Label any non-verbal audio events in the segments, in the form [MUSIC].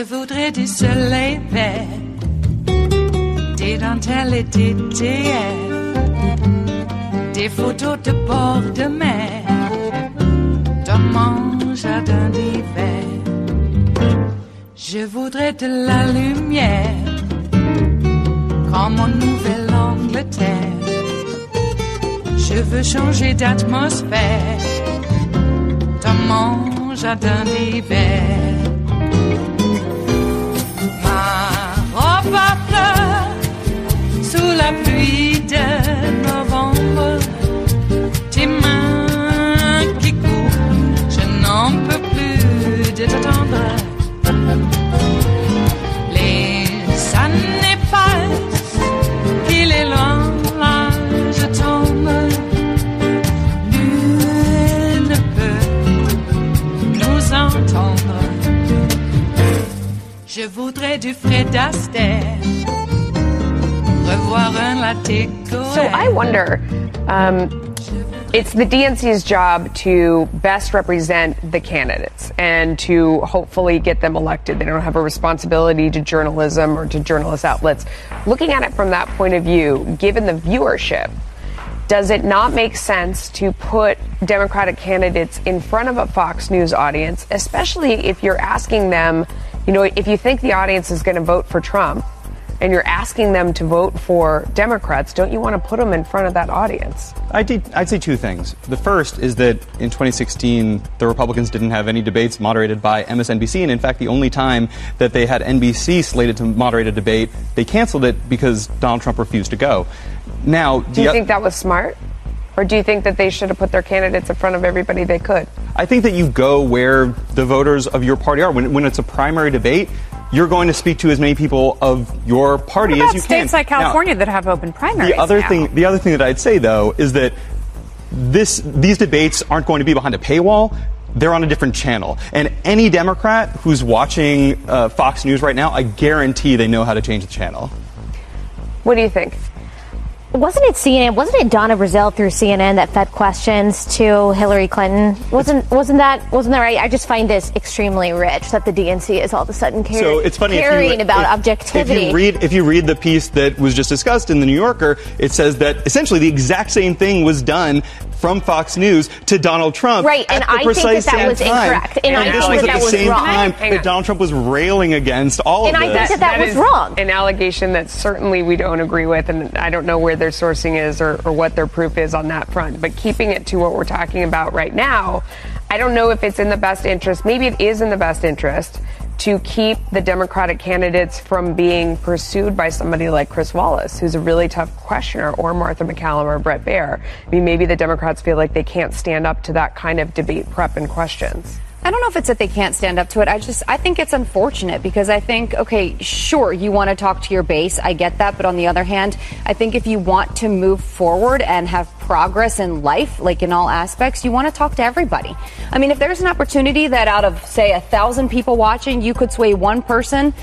Je voudrais du soleil vert, des dentelles et des théâtres, des photos de bord de mer, dans mon jardin d'hiver. Je voudrais de la lumière, comme en Nouvelle-Angleterre. Je veux changer d'atmosphère dans mon jardin d'hiver. La pluie de novembre. Tes mains qui courent, je n'en peux plus de t'attendre. Les années passent, qu'il est loin, là je tombe. Nul ne peut nous entendre. Je voudrais du un latte So I wonder. Um, it's the DNC's job to best represent the candidates and to hopefully get them elected. They don't have a responsibility to journalism or to journalist outlets. Looking at it from that point of view, given the viewership, does it not make sense to put Democratic candidates in front of a Fox News audience, especially if you're asking them, you know, if you think the audience is going to vote for Trump and you're asking them to vote for Democrats, don't you want to put them in front of that audience? I'd, de- I'd say two things. The first is that in 2016, the Republicans didn't have any debates moderated by MSNBC, and in fact, the only time that they had NBC slated to moderate a debate, they canceled it because Donald Trump refused to go. Now, Do you think that was smart? Or do you think that they should have put their candidates in front of everybody they could? I think that you go where the voters of your party are. When, when it's a primary debate, you're going to speak to as many people of your party What about as you can. states like Now, California that have open primaries? the other now? thing, the other thing that I'd say though is that this these debates aren't going to be behind a paywall. They're on a different channel, and any Democrat who's watching uh, Fox News right now, I guarantee they know how to change the channel. What do you think? Wasn't it CNN? Wasn't it Donna Brazile through CNN that fed questions to Hillary Clinton? Wasn't wasn't that wasn't that right? I just find this extremely rich that the DNC is all of a sudden car- So it's funny if you- about if- objectivity. If you read if you read the piece that was just discussed in the New Yorker, it says that essentially the exact same thing was done from Fox News to Donald Trump. Right, and the I think that that was time. incorrect, and I this think was that at that the was same wrong. time that. Donald Trump was railing against all And of I this. think that that was is wrong. An allegation that certainly we don't agree with, and I don't know where their sourcing is or, or what their proof is on that front. But keeping it to what we're talking about right now, I don't know if it's in the best interest. Maybe it is in the best interest to keep the Democratic candidates from being pursued by somebody like Chris Wallace, who's a really tough questioner, or Martha MacCallum or Bret Baier. I mean, maybe the Democrats feel like they can't stand up to that kind of debate prep and questions. I don't know if it's that they can't stand up to it. I just I think it's unfortunate because I think okay, sure, you want to talk to your base. I get that, but on the other hand, I think if you want to move forward and have progress in life, like in all aspects, you want to talk to everybody. I mean, if there's an opportunity that out of say a thousand people watching, you could sway one person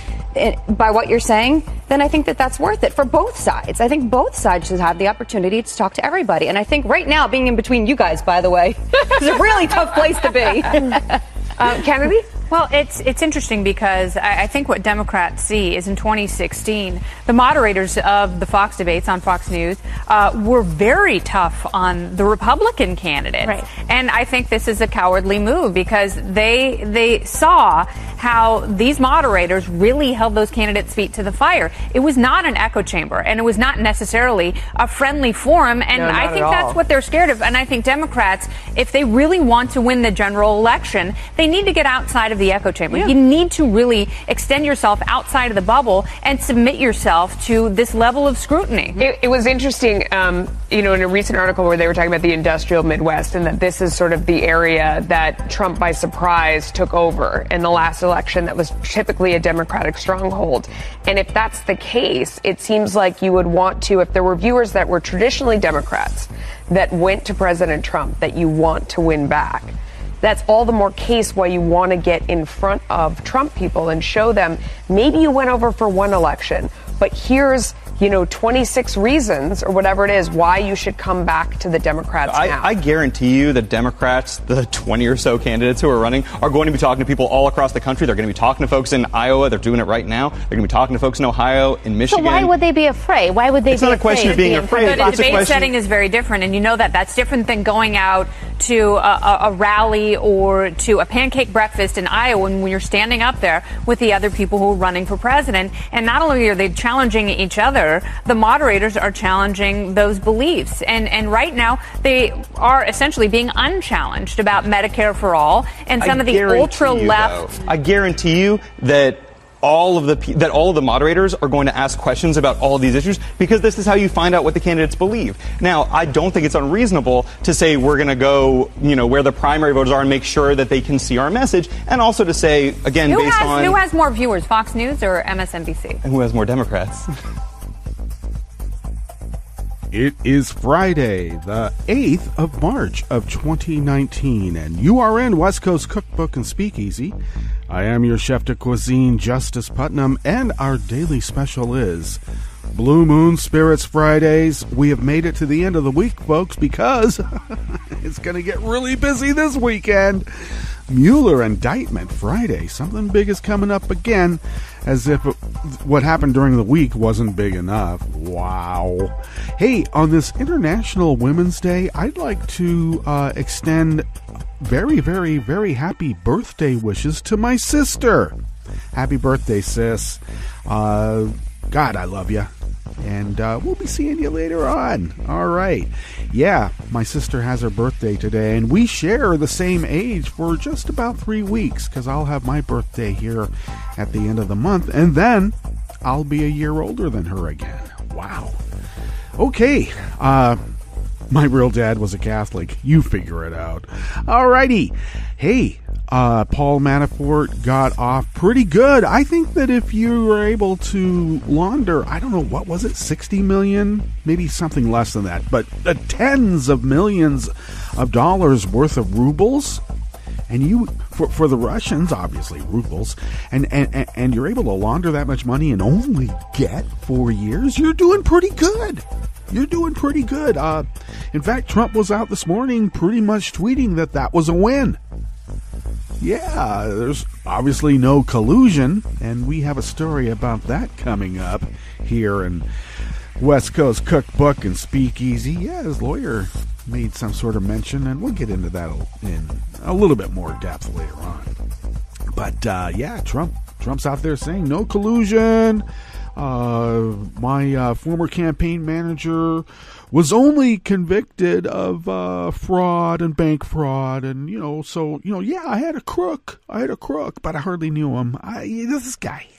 by what you're saying, then I think that that's worth it for both sides. I think both sides should have the opportunity to talk to everybody. And I think right now, being in between you guys, by the way, [LAUGHS] is a really tough place to be. [LAUGHS] Uh, Kennedy? Well, it's it's interesting because I, I think what Democrats see is in 2016, the moderators of the Fox debates on Fox News uh, were very tough on the Republican candidate, Right. and I think this is a cowardly move because they they saw how these moderators really held those candidates' feet to the fire. It was not an echo chamber, and it was not necessarily a friendly forum, and No, I think that's what they're scared of. And I think Democrats, if they really want to win the general election, they need to get outside of the echo chamber. You need to really extend yourself outside of the bubble and submit yourself to this level of scrutiny. It, it was interesting, um, you know, in a recent article where they were talking about the industrial Midwest and that this is sort of the area that Trump by surprise took over in the last election that was typically a Democratic stronghold. And if that's the case, it seems like you would want to, if there were viewers that were traditionally Democrats that went to President Trump, that you want to win back. That's all the more case why you want to get in front of Trump people and show them maybe you went over for one election, but here's you know, 26 reasons or whatever it is why you should come back to the Democrats I, now. I guarantee you that Democrats, the 20 or so candidates who are running, are going to be talking to people all across the country. They're going to be talking to folks in Iowa. They're doing it right now. They're going to be talking to folks in Ohio, in Michigan. So why would they be afraid? Why would they It's be not a question of being afraid. But a It's a debate question- setting is very different, and you know that. That's different than going out to a, a, a rally or to a pancake breakfast in Iowa when, when you're standing up there with the other people who are running for president. And not only are they challenging each other, the moderators are challenging those beliefs. And, and right now, they are essentially being unchallenged about Medicare for all and some I of the ultra left. I guarantee you that all of the that all of the moderators are going to ask questions about all of these issues because this is how you find out what the candidates believe. Now, I don't think it's unreasonable to say we're going to go, you know, where the primary voters are and make sure that they can see our message, and also to say again Who based has, on who has more viewers, Fox News or MSNBC? And who has more Democrats. [LAUGHS] It is Friday, the 8th of March of 2019, and you are in West Coast Cookbook and Speakeasy. I am your chef de cuisine, Justice Putnam, and our daily special is Blue Moon Spirits Fridays. We have made it to the end of the week, folks, because [LAUGHS] it's going to get really busy this weekend. Mueller indictment Friday. Something big is coming up again, as if it, what happened during the week wasn't big enough. Wow. Hey, on this International Women's Day, I'd like to uh, extend very, very, very happy birthday wishes to my sister. Happy birthday, sis. Uh, God, I love you. And uh, we'll be seeing you later on. All right. Yeah, my sister has her birthday today, and we share the same age for just about three weeks because I'll have my birthday here at the end of the month, and then I'll be a year older than her again. Wow. Okay. Uh, my real dad was a Catholic. You figure it out. All righty. Hey, uh, Paul Manafort got off pretty good. I think that if you were able to launder, I don't know, what was it, 60 million? Maybe something less than that, but uh, tens of millions of dollars worth of rubles and you for, for the Russians, obviously rubles, and, and and you're able to launder that much money and only get four years. You're doing pretty good. You're doing pretty good. Uh, in fact, Trump was out this morning, pretty much tweeting that that was a win. Yeah, there's obviously no collusion, and we have a story about that coming up here in West Coast Cookbook and Speakeasy. Yeah, his lawyer made some sort of mention, and we'll get into that in a little bit more depth later on. But uh, yeah, Trump Trump's out there saying no collusion. Uh, my uh, former campaign manager was only convicted of uh, fraud and bank fraud, and you know, so you know, yeah, I had a crook, I had a crook, but I hardly knew him. I, this guy. [LAUGHS]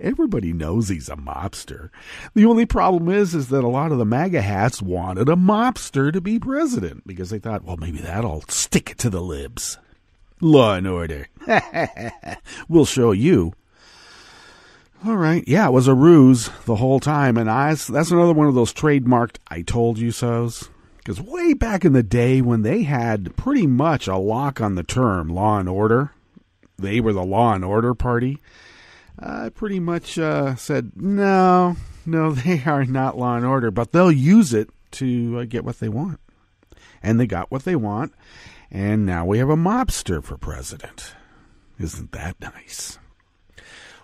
Everybody knows he's a mobster. The only problem is, is that a lot of the MAGA hats wanted a mobster to be president because they thought, well, maybe that'll stick it to the libs. Law and order. [LAUGHS] we'll show you. All right. Yeah, it was a ruse the whole time. And I, that's another one of those trademarked I told you so's. Because way back in the day when they had pretty much a lock on the term law and order, they were the law and order party. I pretty much uh, said, no, no, [LAUGHS] they are not law and order, but they'll use it to uh, get what they want. And they got what they want. And now we have a mobster for president. Isn't that nice?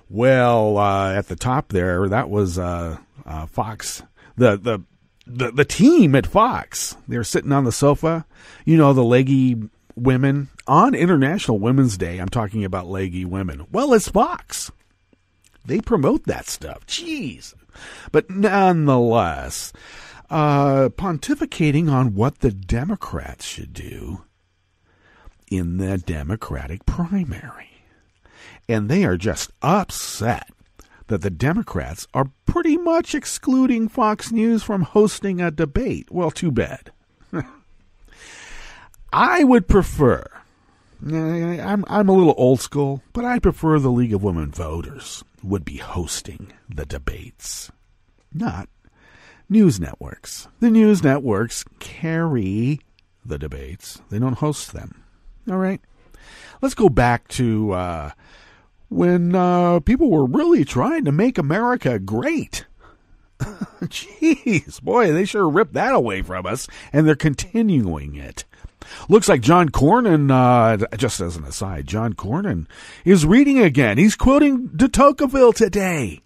Well, uh, at the top there, that was uh, uh, Fox, the, the the the team at Fox. They're sitting on the sofa, you know, the leggy women on International Women's Day. I'm talking about leggy women. Well, it's Fox. They promote that stuff. Jeez, but nonetheless, uh, pontificating on what the Democrats should do in the Democratic primary. And they are just upset that the Democrats are pretty much excluding Fox News from hosting a debate. Well, too bad. [LAUGHS] I would prefer. I'm I'm a little old school, but I prefer the League of Women Voters would be hosting the debates, not news networks. The news networks carry the debates; they don't host them. All right. Let's go back to uh, when uh, people were really trying to make America great. [LAUGHS] Jeez, boy, they sure ripped that away from us, and they're continuing it. Looks like John Cornyn, uh, just as an aside, John Cornyn is reading again. He's quoting de Tocqueville today.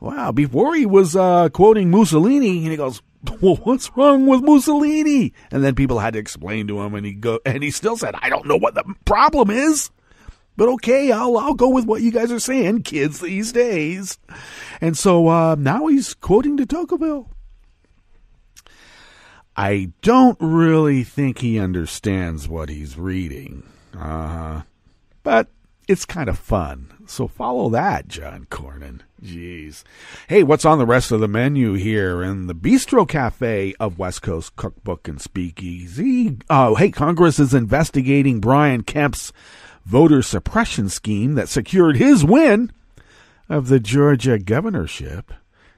Wow, before he was uh, quoting Mussolini, and he goes, well, what's wrong with Mussolini? And then people had to explain to him, and he go, and he still said, I don't know what the problem is. But okay, I'll I'll go with what you guys are saying, kids these days. And so uh, now he's quoting de Tocqueville. I don't really think he understands what he's reading. Uh, but it's kind of fun. So follow that, John Cornyn. Jeez. Hey, what's on the rest of the menu here in the Bistro Cafe of West Coast Cookbook and Speakeasy? Oh, hey, Congress is investigating Brian Kemp's voter suppression scheme that secured his win of the Georgia governorship.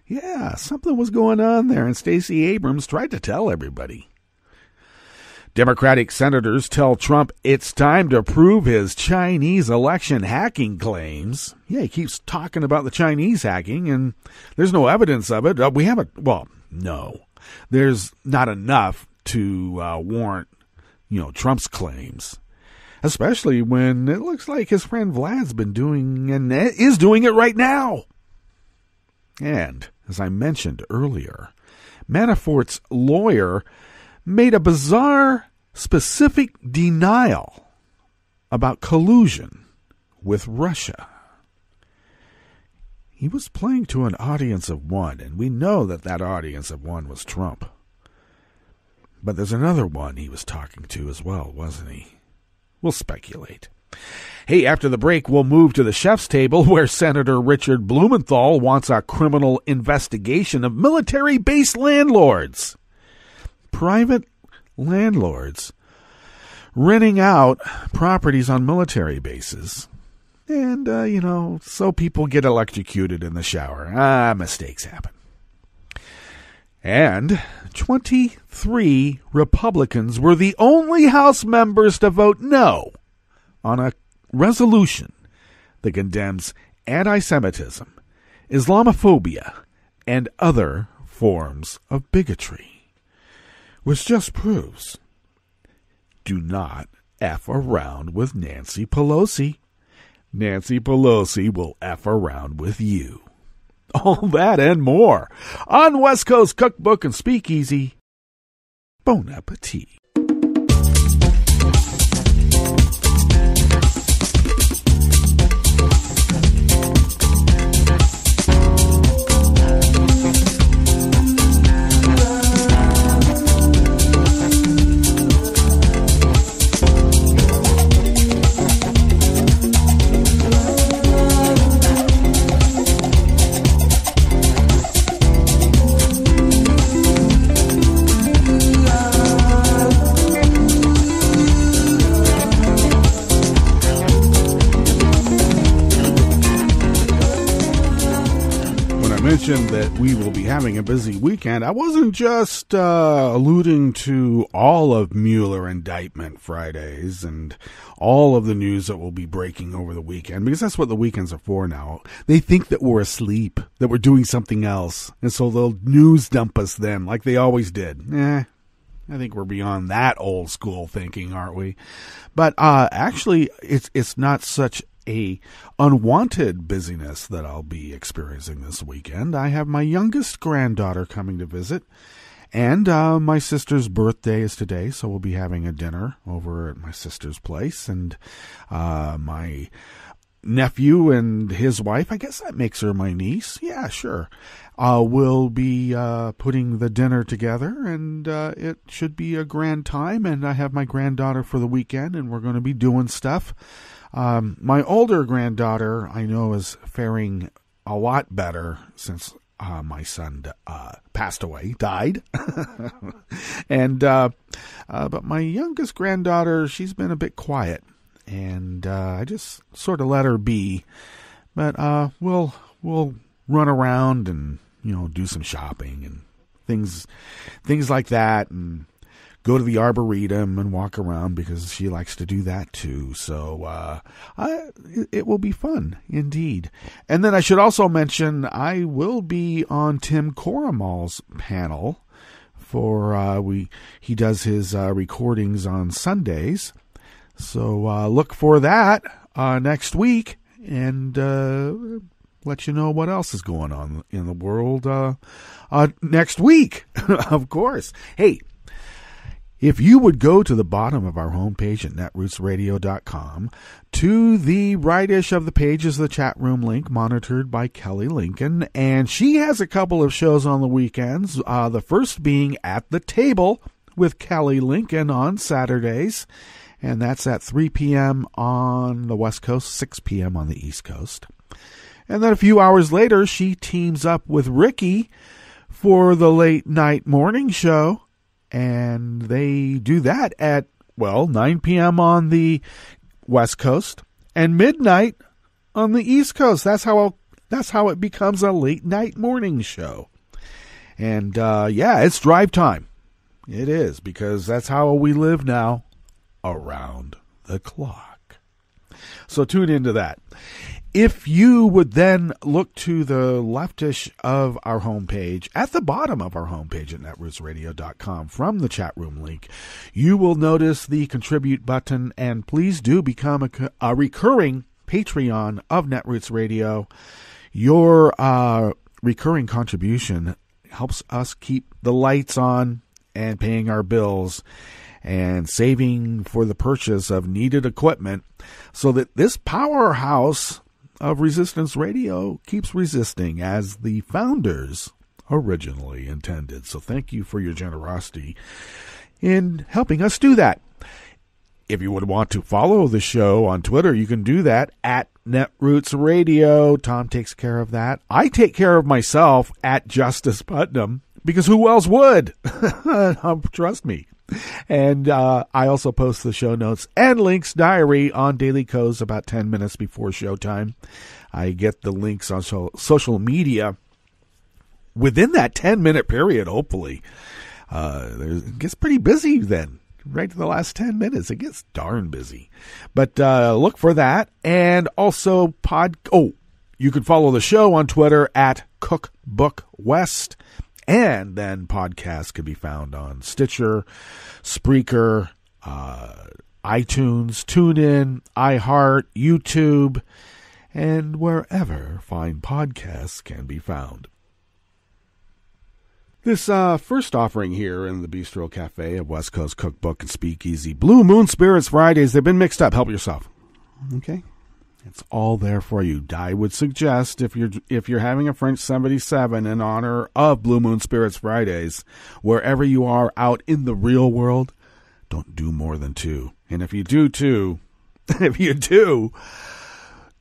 Yeah, something was going on there, and Stacey Abrams tried to tell everybody. Democratic senators tell Trump it's time to prove his Chinese election hacking claims. Yeah, he keeps talking about the Chinese hacking, and there's no evidence of it. Uh, we haven't, well, no. There's not enough to uh, warrant, you know, Trump's claims especially when it looks like his friend Vlad's been doing and is doing it right now. And, as I mentioned earlier, Manafort's lawyer made a bizarre, specific denial about collusion with Russia. He was playing to an audience of one, and we know that that audience of one was Trump. But there's another one he was talking to as well, wasn't he? We'll speculate. Hey, after the break, we'll move to the chef's table [LAUGHS] where Senator Richard Blumenthal wants a criminal investigation of military base landlords. Private landlords renting out properties on military bases. And, uh, you know, so people get electrocuted in the shower. Ah, mistakes happen. And 23 Republicans were the only House members to vote no on a resolution that condemns anti Semitism, Islamophobia, and other forms of bigotry. Which just proves do not F around with Nancy Pelosi. Nancy Pelosi will F around with you. [LAUGHS] All that and more on West Coast Cookbook and Speakeasy. Bon appetit. Mentioned that we will be having a busy weekend, I wasn't just uh, alluding to all of Mueller indictment Fridays and all of the news that will be breaking over the weekend, because that's what the weekends are for now. They think that we're asleep, that we're doing something else, and so they'll news dump us then, like they always did. Eh, I think we're beyond that old school thinking, aren't we? But uh, actually, it's it's not such a unwanted busyness that I'll be experiencing this weekend. I have my youngest granddaughter coming to visit, and uh, my sister's birthday is today, so we'll be having a dinner over at my sister's place, and uh, my nephew and his wife, I guess that makes her my niece. Yeah, sure. Uh, will be uh, putting the dinner together, and uh, it should be a grand time. And I have my granddaughter for the weekend, and we're going to be doing stuff. Um, my older granddaughter, I know, is faring a lot better since uh, my son uh, passed away, died. [LAUGHS] and uh, uh, but my youngest granddaughter, she's been a bit quiet, and uh, I just sort of let her be. But uh, we'll we'll run around and you know do some shopping and things things like that, and go to the arboretum and walk around because she likes to do that too. So uh, I, it will be fun indeed. And then I should also mention I will be on Tim Coromal's panel for uh, we he does his uh, recordings on Sundays. So uh, look for that uh, next week and uh, let you know what else is going on in the world uh, next week, [LAUGHS] of course. Hey, if you would go to the bottom of our homepage at netrootsradio.com, to the rightish of the page is the chat room link monitored by Kelly Lincoln, and she has a couple of shows on the weekends. Uh, the first being At the Table with Kelly Lincoln on Saturdays, and that's at 3 p.m. on the West Coast, 6 p.m. on the East Coast. And then a few hours later, she teams up with Ricky for the late night morning show and they do that at well 9 p.m. on the West Coast and midnight on the East Coast. That's how that's how it becomes a late night morning show. And uh, yeah, it's drive time. It is because that's how we live now around the clock. So tune into that. If you would then look to the leftish of our homepage, at the bottom of our homepage at netrootsradio.com from the chat room link, you will notice the contribute button and please do become a, a recurring Patreon of Netroots Radio. Your uh, recurring contribution helps us keep the lights on and paying our bills and saving for the purchase of needed equipment so that this powerhouse of Resistance Radio keeps resisting as the founders originally intended. So thank you for your generosity in helping us do that. If you would want to follow the show on Twitter, you can do that at Netroots Radio. Tom takes care of that. I take care of myself at Justice Putnam because who else would? [LAUGHS] Trust me. And uh, I also post the show notes and links diary on Daily Kos about 10 minutes before showtime. I get the links on so- social media within that 10 minute period, hopefully. Uh, it gets pretty busy then. Right to the last 10 minutes, it gets darn busy. But uh, look for that. And also, pod. Oh, you can follow the show on Twitter at Cookbook West. And then podcasts can be found on Stitcher, Spreaker, uh, iTunes, TuneIn, iHeart, YouTube, and wherever fine podcasts can be found. This uh, first offering here in the Bistro Cafe of West Coast Cookbook and Speakeasy, Blue Moon Spirits Fridays, they've been mixed up. Help yourself. Okay? It's all there for you. I would suggest if you're if you're having a French 77 in honor of Blue Moon Spirits Fridays, wherever you are out in the real world, don't do more than two. And if you do two, [LAUGHS] if you do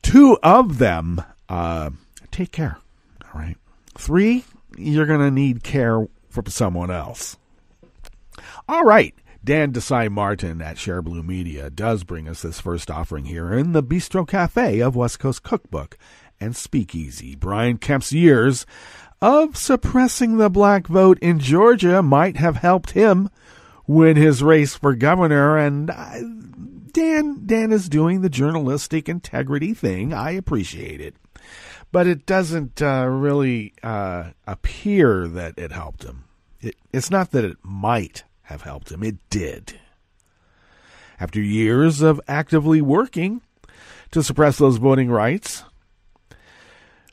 two of them, uh, take care. All right. Three, you're gonna need care from someone else. All right. Dan Desai Martin at Shareblue Media does bring us this first offering here in the Bistro Cafe of West Coast Cookbook and Speakeasy. Brian Kemp's years of suppressing the black vote in Georgia might have helped him win his race for governor, and uh, Dan Dan is doing the journalistic integrity thing. I appreciate it, but it doesn't uh, really uh, appear that it helped him. It, it's not that it might have helped him. It did. After years of actively working to suppress those voting rights,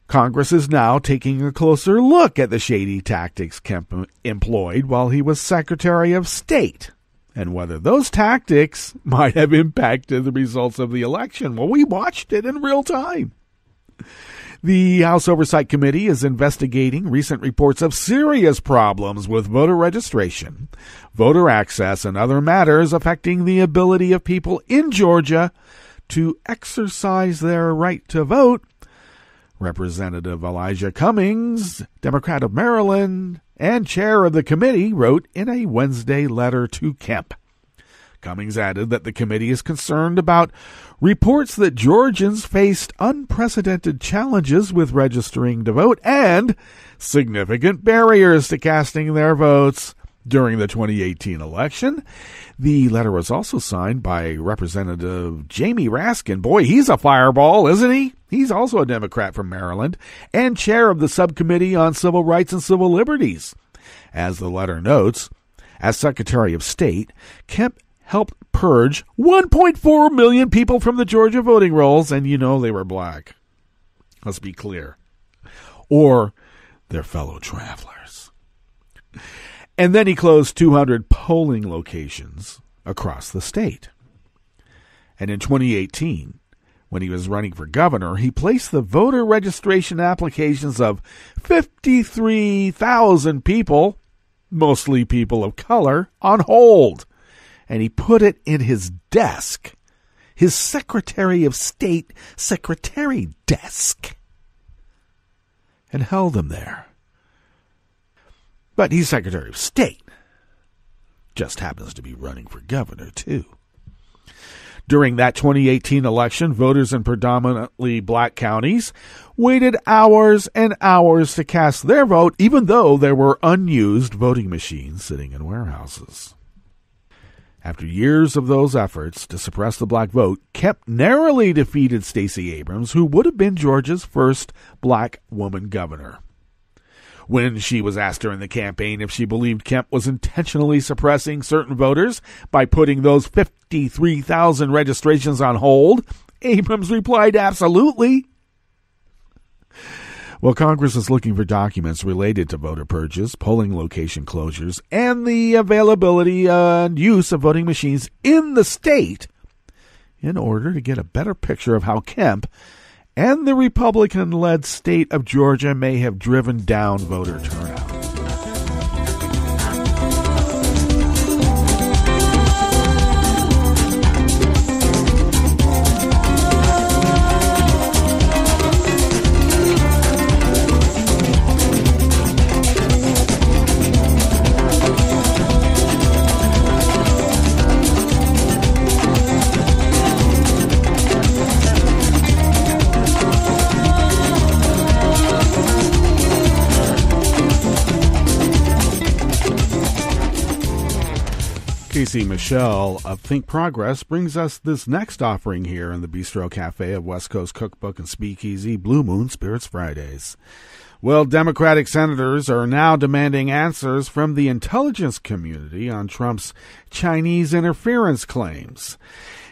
Congress is now taking a closer look at the shady tactics Kemp employed while he was Secretary of State and whether those tactics might have impacted the results of the election. Well, we watched it in real time. The House Oversight Committee is investigating recent reports of serious problems with voter registration, voter access, and other matters affecting the ability of people in Georgia to exercise their right to vote. Representative Elijah Cummings, Democrat of Maryland, and chair of the committee, wrote in a Wednesday letter to Kemp. Cummings added that the committee is concerned about reports that Georgians faced unprecedented challenges with registering to vote and significant barriers to casting their votes during the 2018 election. The letter was also signed by Representative Jamie Raskin. Boy, he's a fireball, isn't he? He's also a Democrat from Maryland and chair of the Subcommittee on Civil Rights and Civil Liberties. As the letter notes, as Secretary of State, Kemp helped purge 1.4 million people from the Georgia voting rolls, and you know they were black. Let's be clear. Or their fellow travelers. And then he closed 200 polling locations across the state. And in 2018, when he was running for governor, he placed the voter registration applications of 53,000 people, mostly people of color, on hold. And he put it in his desk, his Secretary of State secretary desk, and held them there. But he's Secretary of State. Just happens to be running for governor, too. During that 2018 election, voters in predominantly black counties waited hours and hours to cast their vote, even though there were unused voting machines sitting in warehouses. After years of those efforts to suppress the black vote, Kemp narrowly defeated Stacey Abrams, who would have been Georgia's first black woman governor when she was asked during the campaign if she believed Kemp was intentionally suppressing certain voters by putting those 53,000 registrations on hold. Abrams replied, absolutely. Well, Congress is looking for documents related to voter purges, polling location closures, and the availability and use of voting machines in the state in order to get a better picture of how Kemp and the Republican led state of Georgia may have driven down voter turnout. Casey Michel of ThinkProgress brings us this next offering here in the Bistro Cafe of West Coast Cookbook and Speakeasy Blue Moon Spirits Fridays. Well, Democratic senators are now demanding answers from the intelligence community on Trump's Chinese interference claims.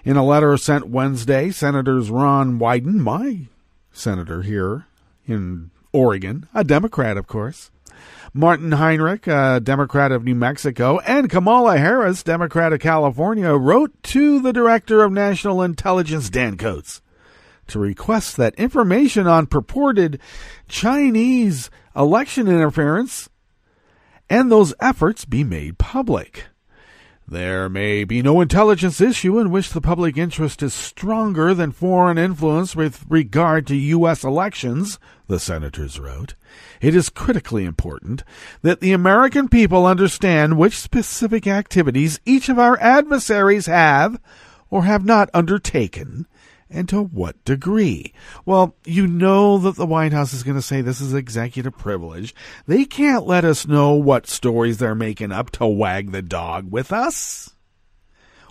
In a letter sent Wednesday, Senators Ron Wyden, my senator here in Oregon, a Democrat, of course, Martin Heinrich, a Democrat of New Mexico, and Kamala Harris, Democrat of California, wrote to the Director of National Intelligence, Dan Coats, to request that information on purported Chinese election interference and those efforts be made public. There may be no intelligence issue in which the public interest is stronger than foreign influence with regard to U.S. elections, the senators wrote. It is critically important that the American people understand which specific activities each of our adversaries have or have not undertaken and to what degree? Well, you know that the White House is going to say this is executive privilege. They can't let us know what stories they're making up to wag the dog with us.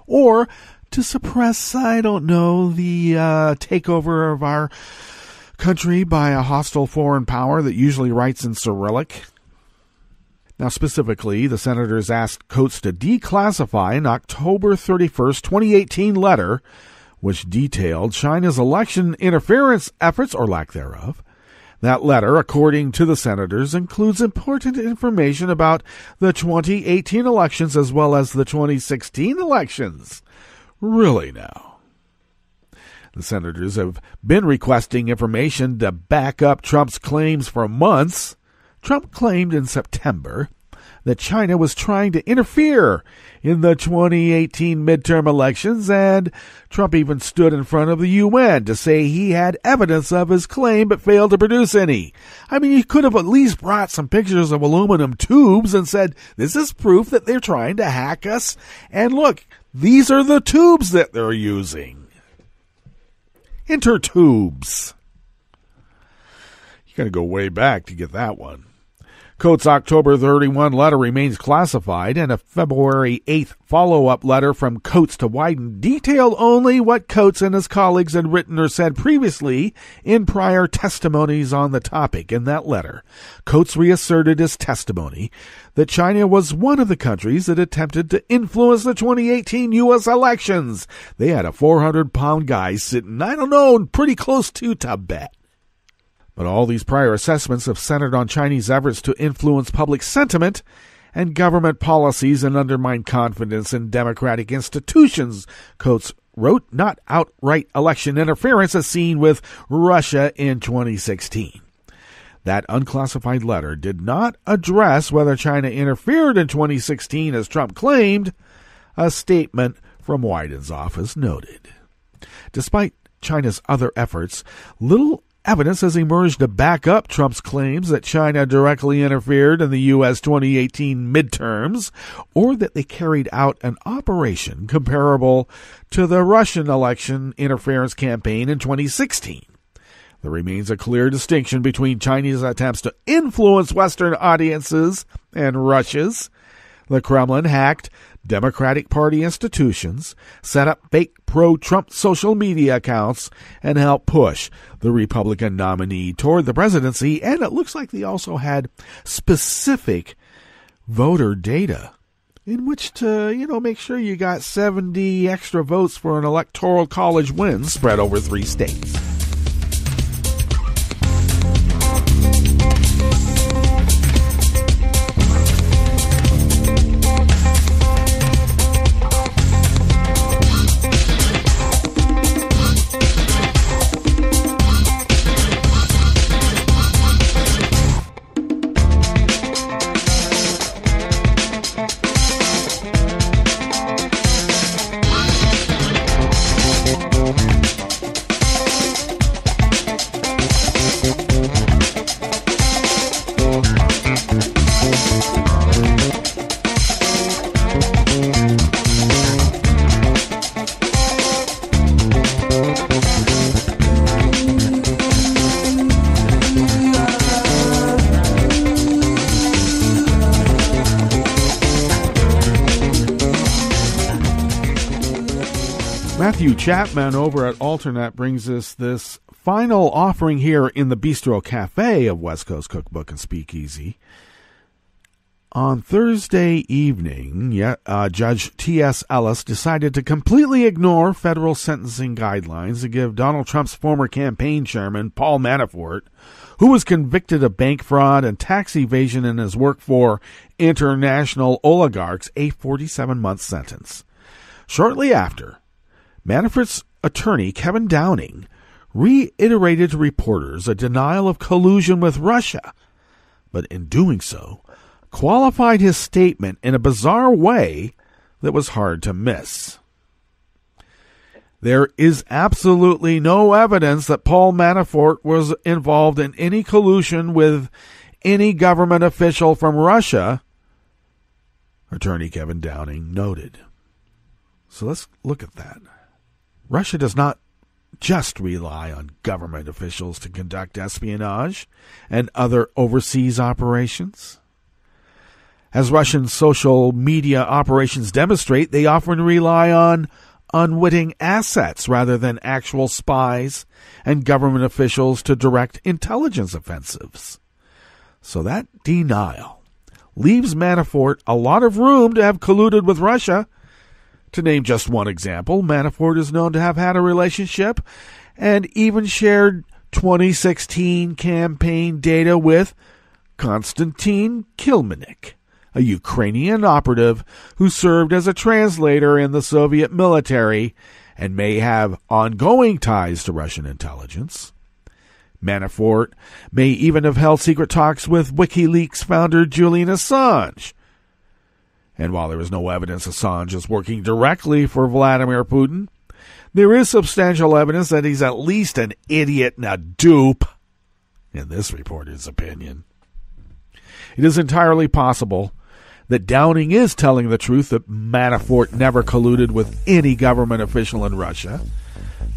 Or to suppress, I don't know, the uh, takeover of our country by a hostile foreign power that usually writes in Cyrillic. Now, specifically, the senators asked Coats to declassify an October 31st, 2018 letter which detailed China's election interference efforts or lack thereof. That letter, according to the senators, includes important information about the 2018 elections as well as the 2016 elections. Really now? The senators have been requesting information to back up Trump's claims for months. Trump claimed in September that China was trying to interfere in the 2018 midterm elections, and Trump even stood in front of the UN to say he had evidence of his claim but failed to produce any. I mean, he could have at least brought some pictures of aluminum tubes and said, This is proof that they're trying to hack us, and look, these are the tubes that they're using. Intertubes. You got to go way back to get that one. Coats' October 31 letter remains classified, and a February 8th follow up letter from Coats to Wyden detailed only what Coats and his colleagues had written or said previously in prior testimonies on the topic. In that letter, Coats reasserted his testimony that China was one of the countries that attempted to influence the 2018 U.S. elections. They had a 400 pound guy sitting, I don't know, pretty close to Tibet. But all these prior assessments have centered on Chinese efforts to influence public sentiment and government policies and undermine confidence in democratic institutions, Coats wrote, not outright election interference as seen with Russia in 2016. That unclassified letter did not address whether China interfered in 2016 as Trump claimed, a statement from Wyden's office noted. Despite China's other efforts, little Evidence has emerged to back up Trump's claims that China directly interfered in the U.S. 2018 midterms or that they carried out an operation comparable to the Russian election interference campaign in 2016. There remains a clear distinction between Chinese attempts to influence Western audiences and Russia's. The Kremlin hacked Democratic Party institutions, set up fake pro Trump social media accounts, and helped push the Republican nominee toward the presidency. And it looks like they also had specific voter data in which to, you know, make sure you got 70 extra votes for an electoral college win spread over three states. Matthew Chapman over at Alternet brings us this final offering here in the Bistro Cafe of West Coast Cookbook and Speakeasy. On Thursday evening, uh, Judge T.S. Ellis decided to completely ignore federal sentencing guidelines to give Donald Trump's former campaign chairman, Paul Manafort, who was convicted of bank fraud and tax evasion in his work for international oligarchs, a 47 month sentence. Shortly after, Manafort's attorney, Kevin Downing, reiterated to reporters a denial of collusion with Russia, but in doing so, qualified his statement in a bizarre way that was hard to miss. There is absolutely no evidence that Paul Manafort was involved in any collusion with any government official from Russia, attorney Kevin Downing noted. So let's look at that. Russia does not just rely on government officials to conduct espionage and other overseas operations. As Russian social media operations demonstrate, they often rely on unwitting assets rather than actual spies and government officials to direct intelligence offensives. So that denial leaves Manafort a lot of room to have colluded with Russia to name just one example, Manafort is known to have had a relationship and even shared 2016 campaign data with Konstantin Kilimnik, a Ukrainian operative who served as a translator in the Soviet military and may have ongoing ties to Russian intelligence. Manafort may even have held secret talks with WikiLeaks founder Julian Assange, and while there is no evidence Assange is working directly for Vladimir Putin, there is substantial evidence that he's at least an idiot and a dupe, in this reporter's opinion. It is entirely possible that Downing is telling the truth that Manafort never colluded with any government official in Russia.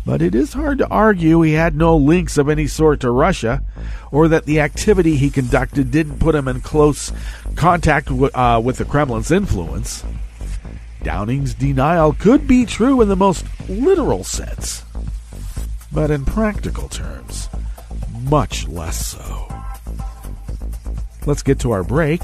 but it is hard to argue he had no links of any sort to Russia, or that the activity he conducted didn't put him in close contact uh, with the Kremlin's influence. Downing's denial could be true in the most literal sense, but in practical terms, much less so. Let's get to our break.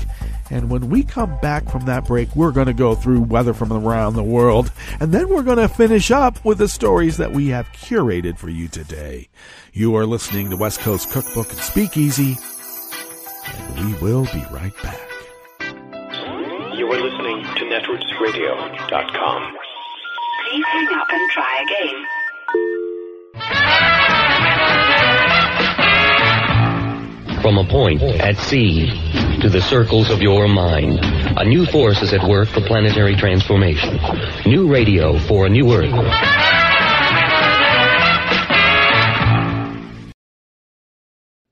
And when we come back from that break, we're going to go through weather from around the world. And then we're going to finish up with the stories that we have curated for you today. You are listening to West Coast Cookbook and Speakeasy. And we will be right back. You are listening to netrootsradio.com. Please hang up and try again. From a point at sea to the circles of your mind, a new force is at work for planetary transformation. New radio for a new Earth.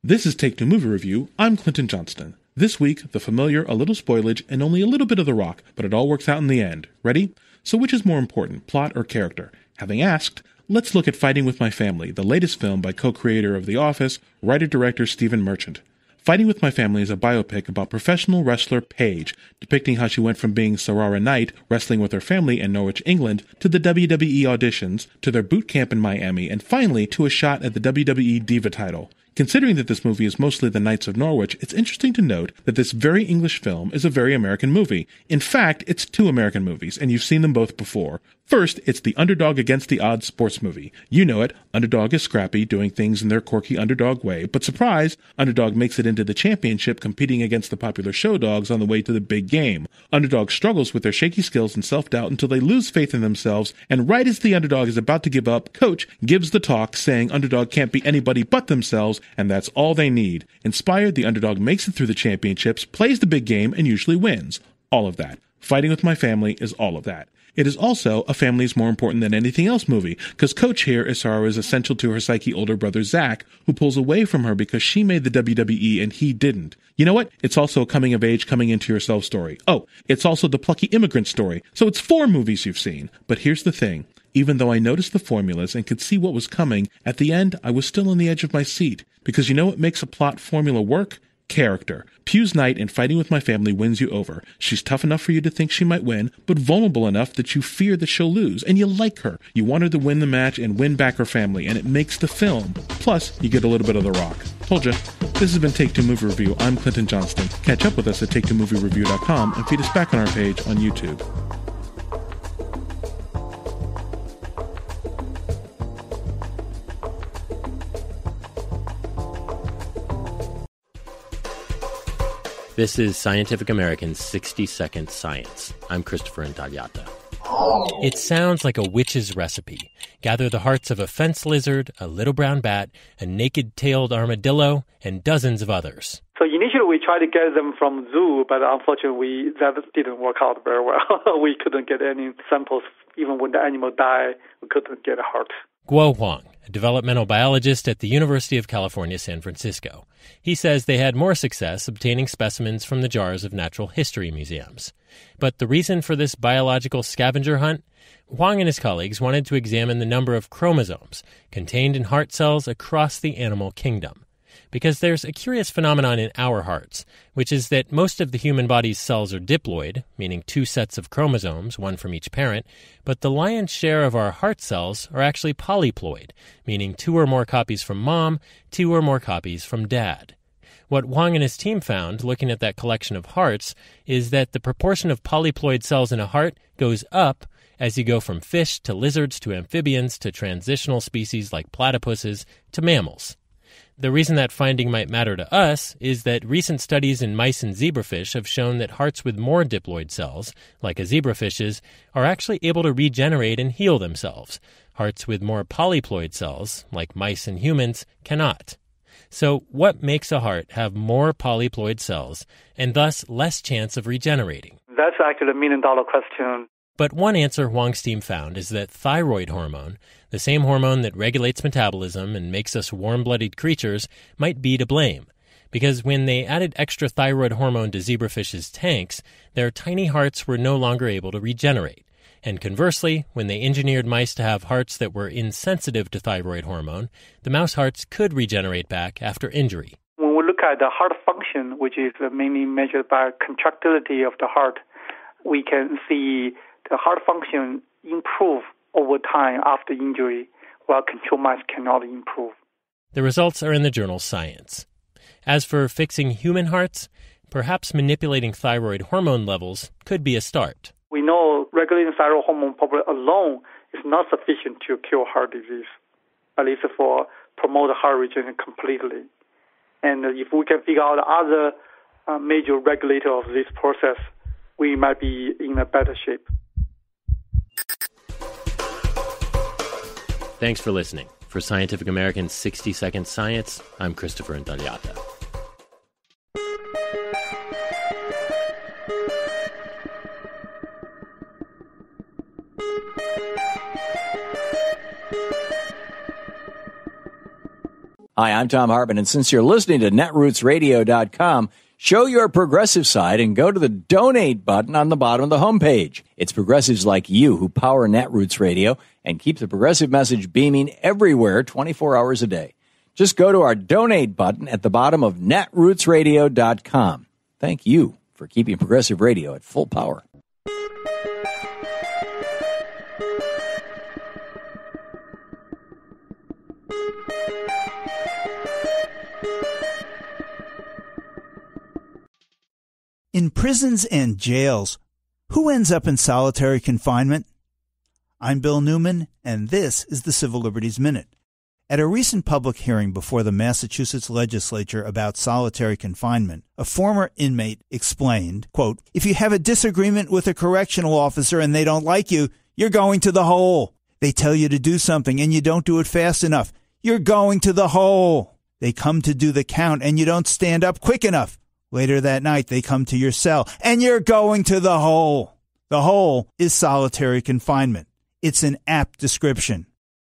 This is Take Two Movie Review. I'm Clinton Johnston. This week, the familiar, a little spoilage, and only a little bit of The Rock, but it all works out in the end. Ready? So, which is more important, plot or character? Having asked, let's look at Fighting with My Family, the latest film by co creator of The Office, writer director Stephen Merchant. Fighting with My Family is a biopic about professional wrestler Paige, depicting how she went from being Saraya Knight, wrestling with her family in Norwich, England, to the WWE auditions, to their boot camp in Miami, and finally to a shot at the WWE Diva title. Considering that this movie is mostly the Knights of Norwich, it's interesting to note that this very English film is a very American movie. In fact, it's two American movies, and you've seen them both before. First, it's the underdog against the odds sports movie. You know it. Underdog is scrappy, doing things in their quirky underdog way. But surprise, Underdog makes it into the championship competing against the popular show dogs on the way to the big game. Underdog struggles with their shaky skills and self-doubt until they lose faith in themselves, and right as the underdog is about to give up, Coach gives the talk saying Underdog can't be anybody but themselves, and that's all they need. Inspired, the underdog makes it through the championships, plays the big game, and usually wins. All of that. Fighting with my family is all of that. It is also a family is more important than anything else movie, because Coach here is Sarah is essential to her psyche older brother Zach, who pulls away from her because she made the WWE and he didn't. You know what? It's also a coming of age, coming into yourself story. Oh, it's also the plucky immigrant story. So it's four movies you've seen. But here's the thing. Even though I noticed the formulas and could see what was coming, at the end I was still on the edge of my seat. Because you know what makes a plot formula work? Character. Pugh's Knight in Fighting with My Family wins you over. She's tough enough for you to think she might win, but vulnerable enough that you fear that she'll lose, and you like her. You want her to win the match and win back her family, and it makes the film. Plus, you get a little bit of The Rock. Told you. This has been Take Two Movie Review. I'm Clinton Johnston. Catch up with us at TakeTwoMovieReview.com and feed us back on our page on YouTube. This is Scientific American's 60 Second Science. I'm Christopher Intagliata. It sounds like a witch's recipe. Gather the hearts of a fence lizard, a little brown bat, a naked tailed armadillo, and dozens of others. So initially we tried to get them from zoo, but unfortunately we, that didn't work out very well. [LAUGHS] we couldn't get any samples. Even when the animal died, we couldn't get a heart. Guo Huang, a developmental biologist at the University of California, San Francisco. He says they had more success obtaining specimens from the jars of natural history museums. But the reason for this biological scavenger hunt? Huang and his colleagues wanted to examine the number of chromosomes contained in heart cells across the animal kingdom. Because there's a curious phenomenon in our hearts, which is that most of the human body's cells are diploid, meaning two sets of chromosomes, one from each parent, but the lion's share of our heart cells are actually polyploid, meaning two or more copies from mom, two or more copies from dad. What Huang and his team found, looking at that collection of hearts, is that the proportion of polyploid cells in a heart goes up as you go from fish to lizards to amphibians to transitional species like platypuses to mammals. The reason that finding might matter to us is that recent studies in mice and zebrafish have shown that hearts with more diploid cells, like a zebrafish's, are actually able to regenerate and heal themselves. Hearts with more polyploid cells, like mice and humans, cannot. So, what makes a heart have more polyploid cells and thus less chance of regenerating? That's actually a million dollar question. But one answer Huang's team found is that thyroid hormone, the same hormone that regulates metabolism and makes us warm blooded creatures, might be to blame. Because when they added extra thyroid hormone to zebrafish's tanks, their tiny hearts were no longer able to regenerate. And conversely, when they engineered mice to have hearts that were insensitive to thyroid hormone, the mouse hearts could regenerate back after injury. When we look at the heart function, which is mainly measured by contractility of the heart, we can see the heart function improve over time after injury, while control mice cannot improve. The results are in the journal Science. As for fixing human hearts, perhaps manipulating thyroid hormone levels could be a start. We know regulating thyroid hormone probably alone is not sufficient to cure heart disease, at least for promote heart regeneration completely. And if we can figure out other uh, major regulator of this process, we might be in a better shape. Thanks for listening. For Scientific American's 60 Second Science, I'm Christopher Intagliata. Hi, I'm Thom Hartmann, and since you're listening to netrootsradio.com, show your progressive side and go to the donate button on the bottom of the homepage. It's progressives like you who power Netroots Radio and keep the progressive message beaming everywhere 24 hours a day. Just go to our donate button at the bottom of netrootsradio.com. Thank you for keeping progressive radio at full power. In prisons and jails, who ends up in solitary confinement? I'm Bill Newman, and this is the Civil Liberties Minute. At a recent public hearing before the Massachusetts legislature about solitary confinement, a former inmate explained, quote, If you have a disagreement with a correctional officer and they don't like you, you're going to the hole. They tell you to do something and you don't do it fast enough. You're going to the hole. They come to do the count and you don't stand up quick enough. Later that night, they come to your cell and you're going to the hole. The hole is solitary confinement. It's an apt description.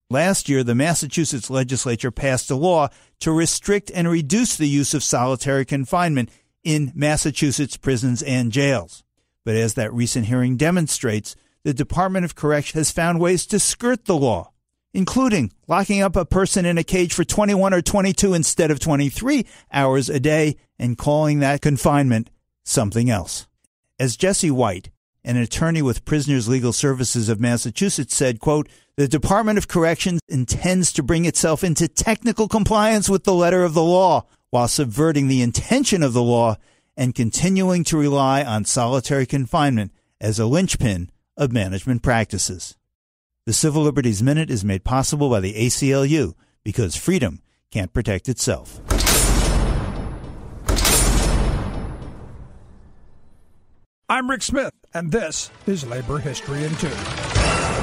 Last year, the Massachusetts legislature passed a law to restrict and reduce the use of solitary confinement in Massachusetts prisons and jails. But as that recent hearing demonstrates, the Department of Correction has found ways to skirt the law, including locking up a person in a cage for 21 or 22 instead of 23 hours a day and calling that confinement something else. As Jesse White, an attorney with Prisoners Legal Services of Massachusetts said, quote, the Department of Corrections intends to bring itself into technical compliance with the letter of the law while subverting the intention of the law and continuing to rely on solitary confinement as a linchpin of management practices. The Civil Liberties Minute is made possible by the ACLU because freedom can't protect itself. I'm Rick Smith, and this is Labor History in Two.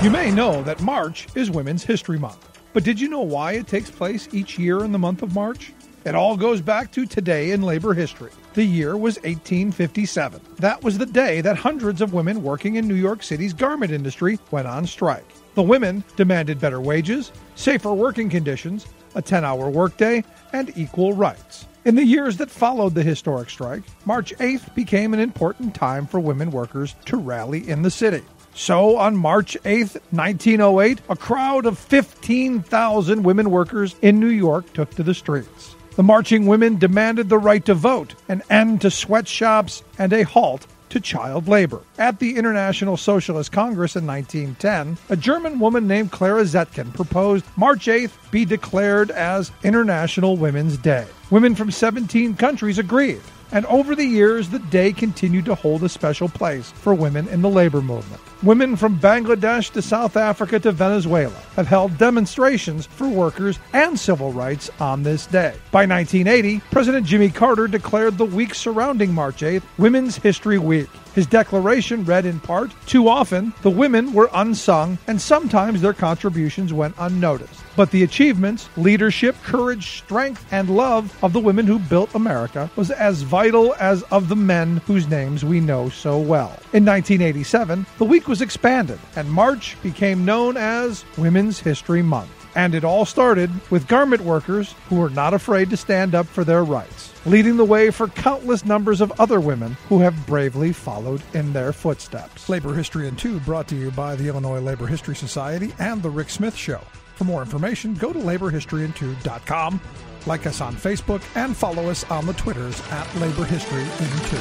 You may know that March is Women's History Month, but did you know why it takes place each year in the month of March? It all goes back to today in labor history. The year was 1857. That was the day that hundreds of women working in New York City's garment industry went on strike. The women demanded better wages, safer working conditions, a 10 hour workday, and equal rights. In the years that followed the historic strike, March 8th became an important time for women workers to rally in the city. So, on March 8th, 1908, a crowd of 15,000 women workers in New York took to the streets. The marching women demanded the right to vote, an end to sweatshops, and a halt to child labor. At the International Socialist Congress in 1910, a German woman named Clara Zetkin proposed March 8th be declared as International Women's Day. Women from 17 countries agreed. And over the years, the day continued to hold a special place for women in the labor movement. Women from Bangladesh to South Africa to Venezuela have held demonstrations for workers and civil rights on this day. By 1980, President Jimmy Carter declared the week surrounding March 8th Women's History Week. His declaration read in part Too often, the women were unsung, and sometimes their contributions went unnoticed. But the achievements, leadership, courage, strength, and love of the women who built America was as vital as of the men whose names we know so well. In 1987, the week was expanded, and March became known as Women's History Month. And it all started with garment workers who were not afraid to stand up for their rights. leading the way for countless numbers of other women who have bravely followed in their footsteps. Labor History in Two brought to you by the Illinois Labor History Society and The Rick Smith Show. For more information, go to laborhistoryin2.com, like us on Facebook, and follow us on the Twitters at Labor History in Two.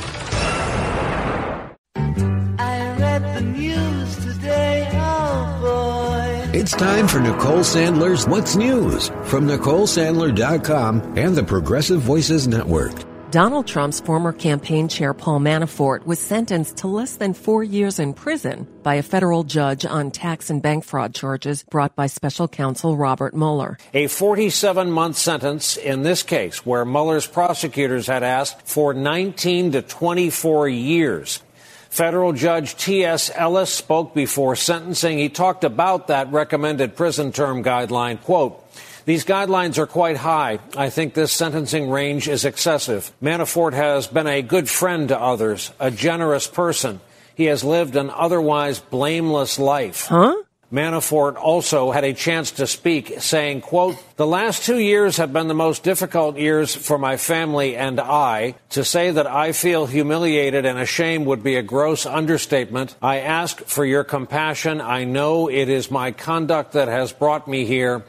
I read the news today, oh boy. It's time for Nicole Sandler's What's News from NicoleSandler.com and the Progressive Voices Network. Donald Trump's former campaign chair Paul Manafort was sentenced to less than four years in prison by a federal judge on tax and bank fraud charges brought by special counsel Robert Mueller. A 47 month sentence in this case, where Mueller's prosecutors had asked for 19 to 24 years. Federal Judge T.S. Ellis spoke before sentencing. He talked about that recommended prison term guideline. Quote, these guidelines are quite high. I think this sentencing range is excessive. Manafort has been a good friend to others, a generous person. He has lived an otherwise blameless life. Huh? Manafort also had a chance to speak, saying, quote, The last two years have been the most difficult years for my family and I. To say that I feel humiliated and ashamed would be a gross understatement. I ask for your compassion. I know it is my conduct that has brought me here.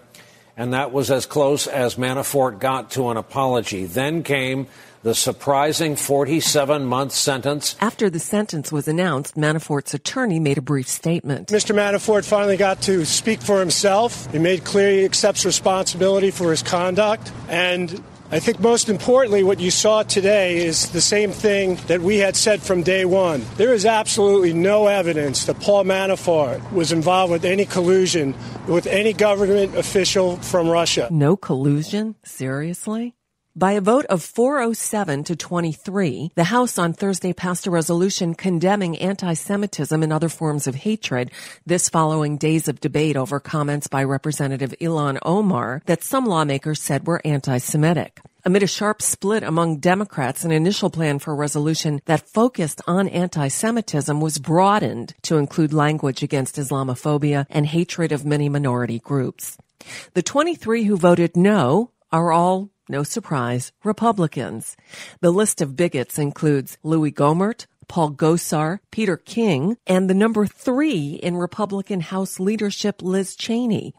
And that was as close as Manafort got to an apology. Then came the surprising 47 month sentence. After the sentence was announced, Manafort's attorney made a brief statement. Mr. Manafort finally got to speak for himself. He made clear he accepts responsibility for his conduct. And I think most importantly, what you saw today is the same thing that we had said from day one. There is absolutely no evidence that Paul Manafort was involved with any collusion with any government official from Russia. No collusion? Seriously? By a vote of 407 to 23, the House on Thursday passed a resolution condemning anti-Semitism and other forms of hatred, this following days of debate over comments by Representative Ilhan Omar that some lawmakers said were anti-Semitic. Amid a sharp split among Democrats, an initial plan for a resolution that focused on anti-Semitism was broadened to include language against Islamophobia and hatred of many minority groups. The 23 who voted no are all no surprise, Republicans. The list of bigots includes Louis Gohmert, Paul Gosar, Peter King, and the number three in Republican House leadership, Liz Cheney.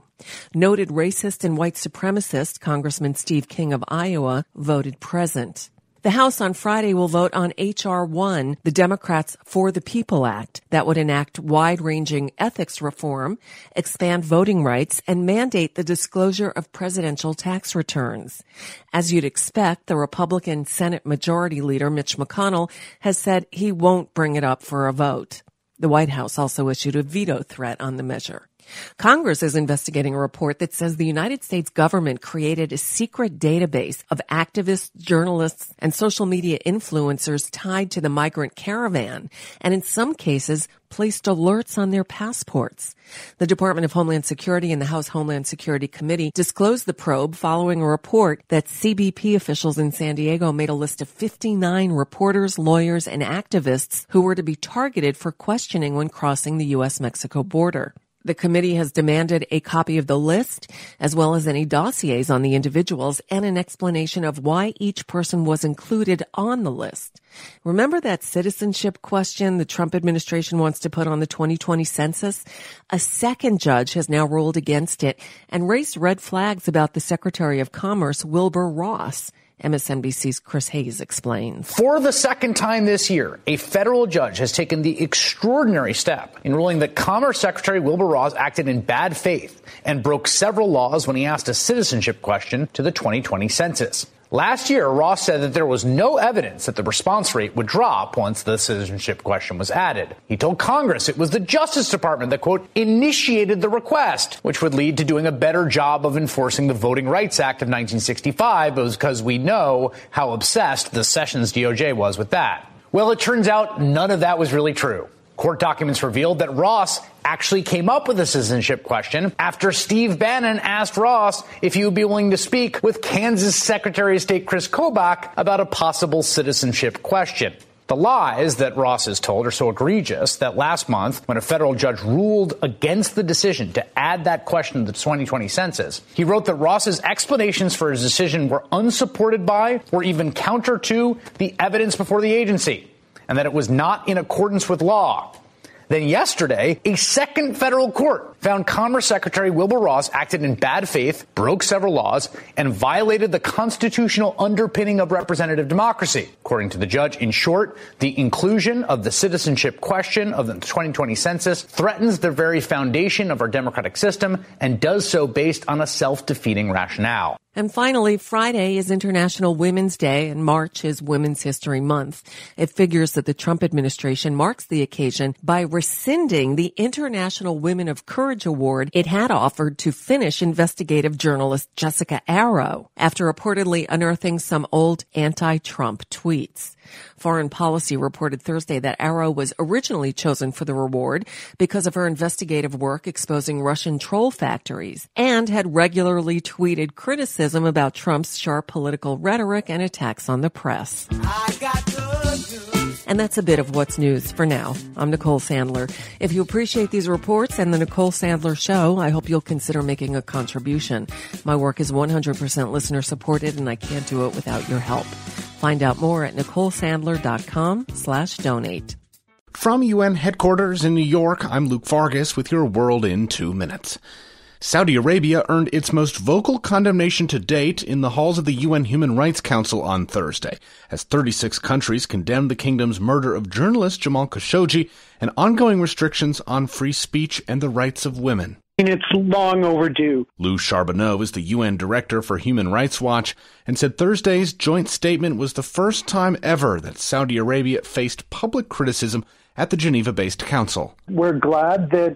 Noted racist and white supremacist Congressman Steve King of Iowa voted present. The House on Friday will vote on H.R. 1, the Democrats' For the People Act, that would enact wide ranging ethics reform, expand voting rights, and mandate the disclosure of presidential tax returns. As you'd expect, the Republican Senate Majority Leader Mitch McConnell has said he won't bring it up for a vote. The White House also issued a veto threat on the measure. Congress is investigating a report that says the United States government created a secret database of activists, journalists, and social media influencers tied to the migrant caravan, and in some cases, placed alerts on their passports. The Department of Homeland Security and the House Homeland Security Committee disclosed the probe following a report that CBP officials in San Diego made a list of 59 reporters, lawyers, and activists who were to be targeted for questioning when crossing the U.S.-Mexico border. The committee has demanded a copy of the list, as well as any dossiers on the individuals and an explanation of why each person was included on the list. Remember that citizenship question the Trump administration wants to put on the 2020 census? A second judge has now ruled against it and raised red flags about the Secretary of Commerce, Wilbur Ross. MSNBC's Chris Hayes explains. For the second time this year, a federal judge has taken the extraordinary step in ruling that Commerce Secretary Wilbur Ross acted in bad faith and broke several laws when he asked a citizenship question to the 2020 census. Last year, Ross said that there was no evidence that the response rate would drop once the citizenship question was added. He told Congress it was the Justice Department that, quote, initiated the request, which would lead to doing a better job of enforcing the Voting Rights Act of 1965, because we know how obsessed the Sessions DOJ was with that. Well, it turns out none of that was really true. Court documents revealed that Ross actually came up with the citizenship question after Steve Bannon asked Ross if he would be willing to speak with Kansas Secretary of State Chris Kobach about a possible citizenship question. The lies that Ross has told are so egregious that last month, when a federal judge ruled against the decision to add that question to the 2020 census, he wrote that Ross's explanations for his decision were unsupported by or even counter to the evidence before the agency, and that it was not in accordance with law. Then yesterday, a second federal court found Commerce Secretary Wilbur Ross acted in bad faith, broke several laws, and violated the constitutional underpinning of representative democracy. According to the judge, in short, the inclusion of the citizenship question of the 2020 census threatens the very foundation of our democratic system and does so based on a self-defeating rationale. And finally, Friday is International Women's Day and March is Women's History Month. It figures that the Trump administration marks the occasion by rescinding the International Women of Courage Award it had offered to Finnish investigative journalist Jessikka Aro after reportedly unearthing some old anti-Trump tweets. Foreign Policy reported Thursday that Aro was originally chosen for the reward because of her investigative work exposing Russian troll factories and had regularly tweeted criticism about Trump's sharp political rhetoric and attacks on the press. And that's a bit of what's news for now. I'm Nicole Sandler. If you appreciate these reports and the Nicole Sandler Show, I hope you'll consider making a contribution. My work is 100% listener supported and I can't do it without your help. Find out more at NicoleSandler.com slash donate. From UN headquarters in New York, I'm Luke Vargas with your World in Two Minutes. Saudi Arabia earned its most vocal condemnation to date in the halls of the UN Human Rights Council on Thursday, as 36 countries condemned the kingdom's murder of journalist Jamal Khashoggi and ongoing restrictions on free speech and the rights of women. And it's long overdue. Lou Charbonneau is the UN Director for Human Rights Watch and said Thursday's joint statement was the first time ever that Saudi Arabia faced public criticism at the Geneva based council. We're glad that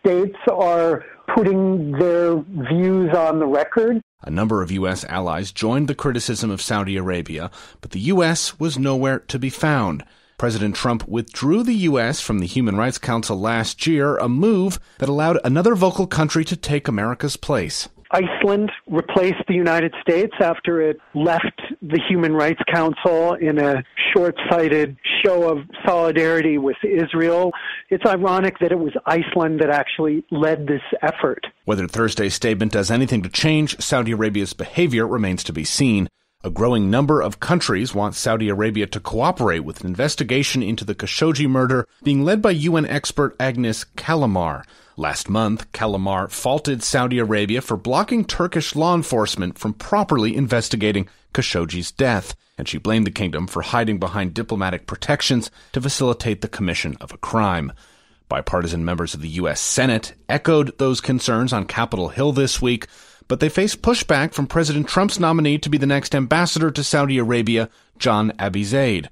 states are putting their views on the record. A number of U.S. allies joined the criticism of Saudi Arabia, but the U.S. was nowhere to be found. President Trump withdrew the U.S. from the Human Rights Council last year, a move that allowed another vocal country to take America's place. Iceland replaced the United States after it left the Human Rights Council in a short sighted show of solidarity with Israel. It's ironic that it was Iceland that actually led this effort. Whether Thursday's statement does anything to change Saudi Arabia's behavior remains to be seen. A growing number of countries want Saudi Arabia to cooperate with an investigation into the Khashoggi murder being led by UN expert Agnes Callamard. Last month, Callamard faulted Saudi Arabia for blocking Turkish law enforcement from properly investigating Khashoggi's death, and she blamed the kingdom for hiding behind diplomatic protections to facilitate the commission of a crime. Bipartisan members of the U.S. Senate echoed those concerns on Capitol Hill this week, but they faced pushback from President Trump's nominee to be the next ambassador to Saudi Arabia, John Abizaid.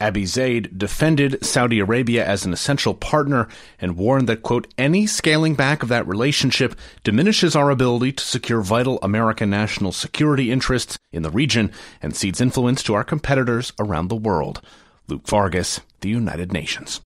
Abizaid defended Saudi Arabia as an essential partner and warned that, quote, any scaling back of that relationship diminishes our ability to secure vital American national security interests in the region and cedes influence to our competitors around the world. Luke Vargas, The United Nations.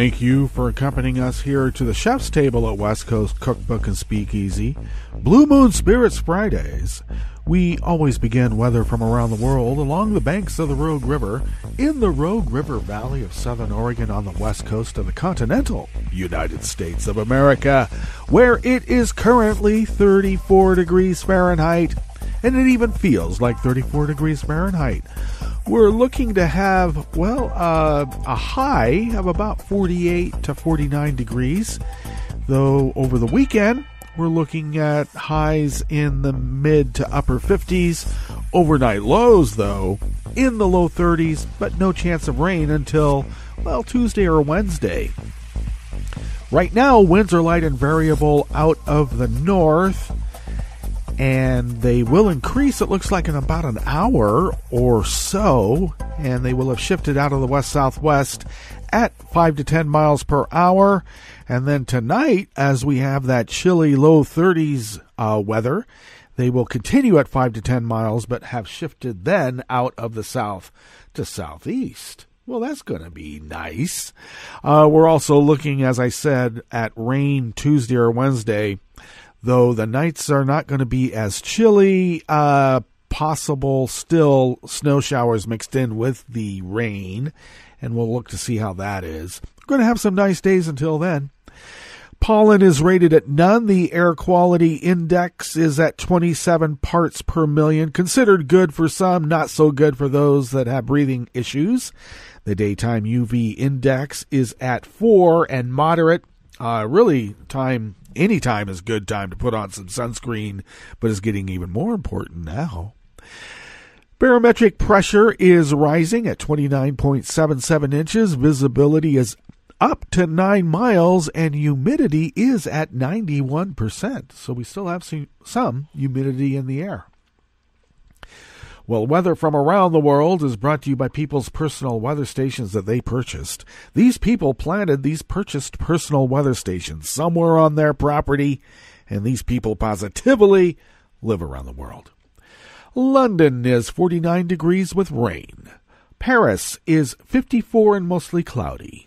Thank you for accompanying us here to the chef's table at West Coast Cookbook and Speakeasy. Blue Moon Spirits Fridays. We always begin weather from around the world along the banks of the Rogue River in the Rogue River Valley of Southern Oregon on the west coast of the continental United States of America, where it is currently 34 degrees Fahrenheit and it even feels like 34 degrees Fahrenheit. We're looking to have, well, uh, a high of about 48 to 49 degrees, though over the weekend, we're looking at highs in the mid to upper 50s. Overnight lows, though, in the low 30s, but no chance of rain until, well, Tuesday or Wednesday. Right now, winds are light and variable out of the north and they will increase, it looks like, in about an hour or so. and they will have shifted out of the west southwest at 5 to 10 miles per hour. And then tonight, as we have that chilly low 30s uh, weather, they will continue at 5 to 10 miles, but have shifted then out of the south to southeast. Well, that's going to be nice. Uh, we're also looking, as I said, at rain Tuesday or Wednesday, though the nights are not going to be as chilly. Uh, possible still snow showers mixed in with the rain, and we'll look to see how that is. We're going to have some nice days until then. Pollen is rated at none. The air quality index is at 27 parts per million. Considered good for some, not so good for those that have breathing issues. The daytime UV index is at 4 and moderate. Uh, really, time, any time is good time to put on some sunscreen, but is getting even more important now. Barometric pressure is rising at 29.77 inches. Visibility is up to 9 miles, and humidity is at 91%. So we still have some humidity in the air. Well, weather from around the world is brought to you by people's personal weather stations that they purchased. These people planted these purchased personal weather stations somewhere on their property, and these people positively live around the world. London is 49 degrees with rain. Paris is 54 and mostly cloudy.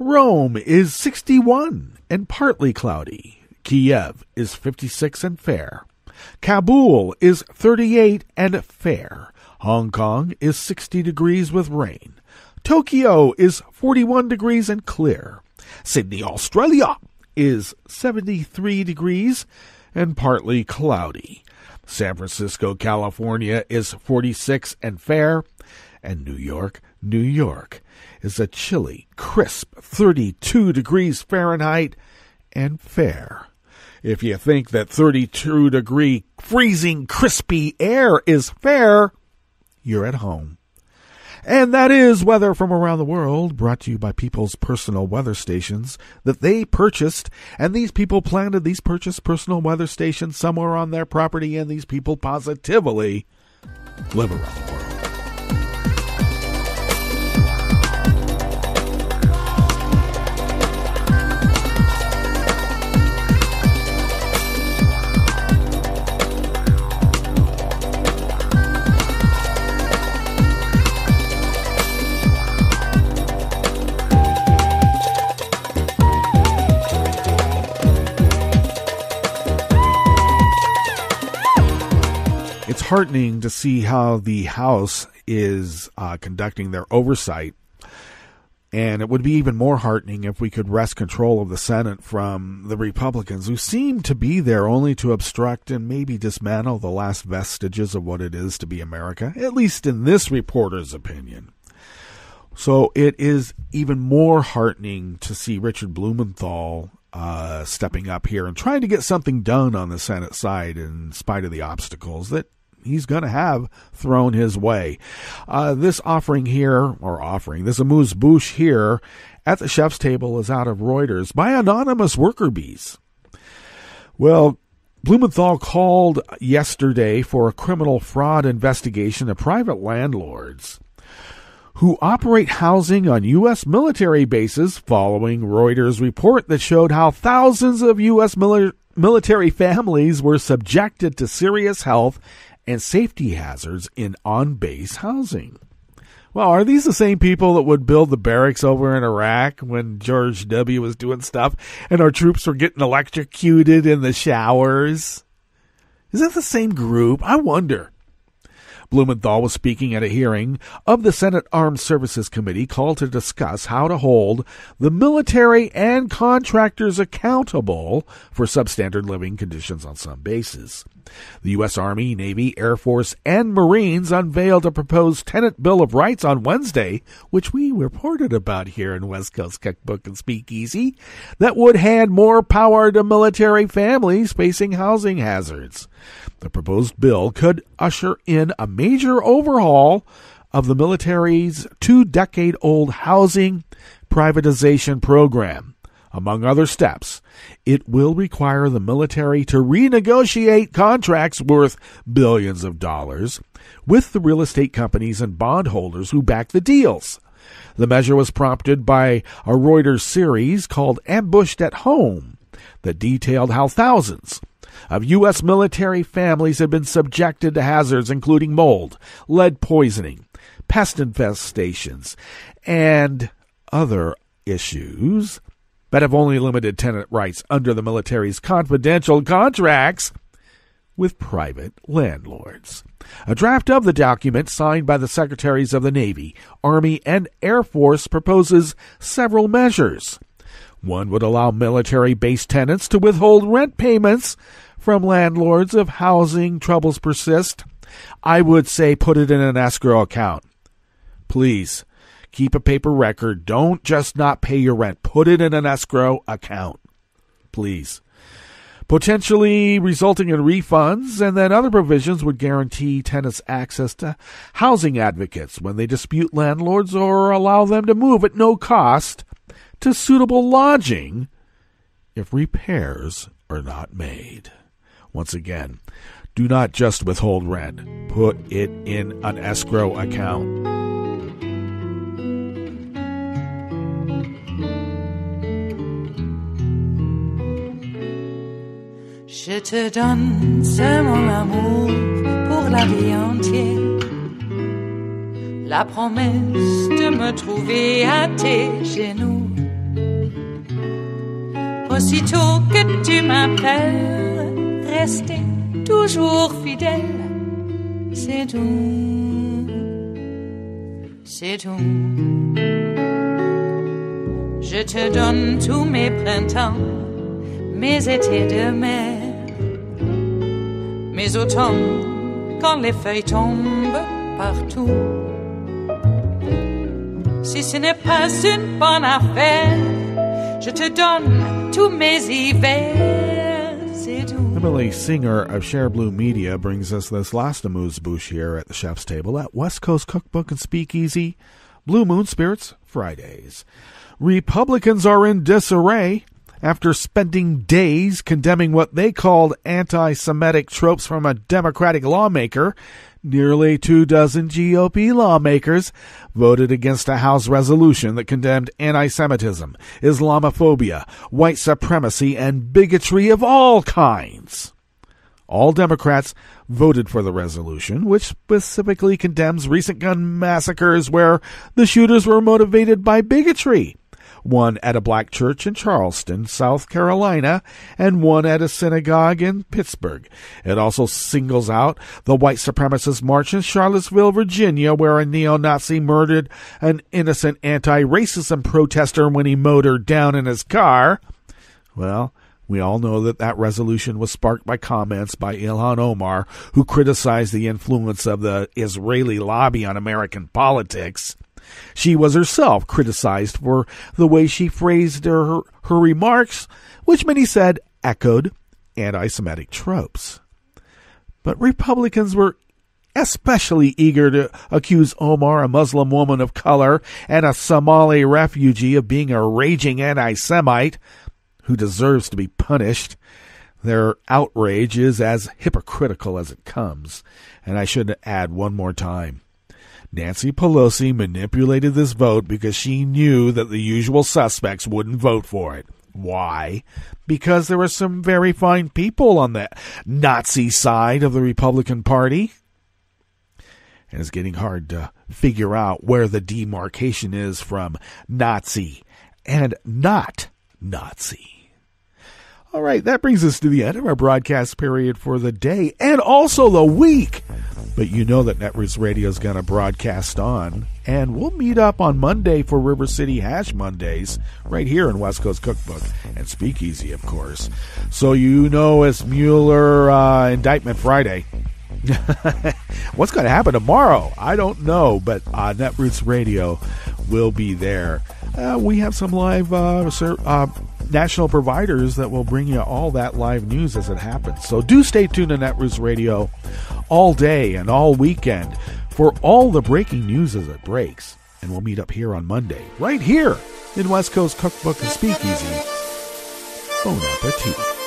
Rome is 61 and partly cloudy. Kiev is 56 and fair. Kabul is 38 and fair. Hong Kong is 60 degrees with rain. Tokyo is 41 degrees and clear. Sydney, Australia is 73 degrees and partly cloudy. San Francisco, California is 46 and fair. And New York, New York is a chilly, crisp 32 degrees Fahrenheit and fair. If you think that 32 degree freezing crispy air is fair, you're at home. And that is weather from around the world, brought to you by people's personal weather stations that they purchased. And these people planted these purchased personal weather stations somewhere on their property, and these people positively live around the world. Heartening to see how the House is uh, conducting their oversight. And it would be even more heartening if we could wrest control of the Senate from the Republicans, who seem to be there only to obstruct and maybe dismantle the last vestiges of what it is to be America, at least in this reporter's opinion. So it is even more heartening to see Richard Blumenthal uh, stepping up here and trying to get something done on the Senate side in spite of the obstacles that he's going to have thrown his way. Uh, this offering here, or offering, this amuse bouche here at the chef's table is out of Reuters by anonymous worker bees. Well, Blumenthal called yesterday for a criminal fraud investigation of private landlords who operate housing on U.S. military bases following Reuters' report that showed how thousands of U.S. Military families were subjected to serious health and safety hazards in on base housing. Well, are these the same people that would build the barracks over in Iraq when George W. was doing stuff and our troops were getting electrocuted in the showers? Is that the same group? I wonder. Blumenthal was speaking at a hearing of the Senate Armed Services Committee called to discuss how to hold the military and contractors accountable for substandard living conditions on some bases. The U.S. Army, Navy, Air Force, and Marines unveiled a proposed Tenant Bill of Rights on Wednesday, which we reported about here in West Coast Cookbook and Speakeasy, that would hand more power to military families facing housing hazards. The proposed bill could usher in a major overhaul of the military's two decade old housing privatization program. Among other steps, it will require the military to renegotiate contracts worth billions of dollars with the real estate companies and bondholders who back the deals. The measure was prompted by a Reuters series called Ambushed at Home that detailed how thousands of U.S. military families have been subjected to hazards including mold, lead poisoning, pest infestations, and other issues that have only limited tenant rights under the military's confidential contracts with private landlords. A draft of the document signed by the Secretaries of the Navy, Army, and Air Force proposes several measures. One would allow military based tenants to withhold rent payments from landlords if housing troubles persist. I would say put it in an escrow account. Please keep a paper record. Don't just not pay your rent. Put it in an escrow account. Please potentially resulting in refunds, and then other provisions would guarantee tenants access to housing advocates when they dispute landlords or allow them to move at no cost to suitable lodging if repairs are not made. Once again, do not just withhold rent, put it in an escrow account. Je te donne ce mon amour pour la vie entière. La promesse de me trouver à tes genoux. Aussitôt que tu m'appelles, rester toujours fidèle. C'est tout. C'est tout. Je te donne tous mes printemps, mes étés de mer mes automnes quand les feuilles tombent partout. Si ce n'est pas une bonne affaire, je te donne tous mes hivers. Emily Singer of Shareblue Media brings us this last amuse bouche here at the chef's table at West Coast Cookbook and Speakeasy, Blue Moon Spirits Fridays. Republicans are in disarray after spending days condemning what they called anti Semitic tropes from a Democratic lawmaker, nearly two dozen GOP lawmakers voted against a House resolution that condemned anti Semitism, Islamophobia, white supremacy, and bigotry of all kinds. All Democrats voted for the resolution, which specifically condemns recent gun massacres where the shooters were motivated by bigotry one at a black church in Charleston, South Carolina, and one at a synagogue in Pittsburgh. It also singles out the white supremacist march in Charlottesville, Virginia, where a neo Nazi murdered an innocent anti racism protester when he motored down in his car. Well, we all know that that resolution was sparked by comments by Ilhan Omar, who criticized the influence of the Israeli lobby on American politics. She was herself criticized for the way she phrased her, her remarks, which many said echoed anti Semitic tropes. But Republicans were especially eager to accuse Omar, a Muslim woman of color and a Somali refugee, of being a raging anti Semite who deserves to be punished. Their outrage is as hypocritical as it comes. And I should add one more time Nancy Pelosi manipulated this vote because she knew that the usual suspects wouldn't vote for it. Why? Because there were some very fine people on the Nazi side of the Republican Party. And it's getting hard to figure out where the demarcation is from Nazi and not Nazi. All right, that brings us to the end of our broadcast period for the day and also the week. But you know that Netroots Radio is going to broadcast on, and we'll meet up on Monday for River City Hash Mondays right here in West Coast Cookbook and Speakeasy, of course. So you know it's Mueller uh, Indictment Friday. [LAUGHS] What's going to happen tomorrow? I don't know, but uh, Netroots Radio will be there. Uh, we have some live uh, uh, national providers that will bring you all that live news as it happens. So do stay tuned to Netroots Radio all day and all weekend for all the breaking news as it breaks. And we'll meet up here on Monday, right here in West Coast Cookbook and Speakeasy Bon appetit.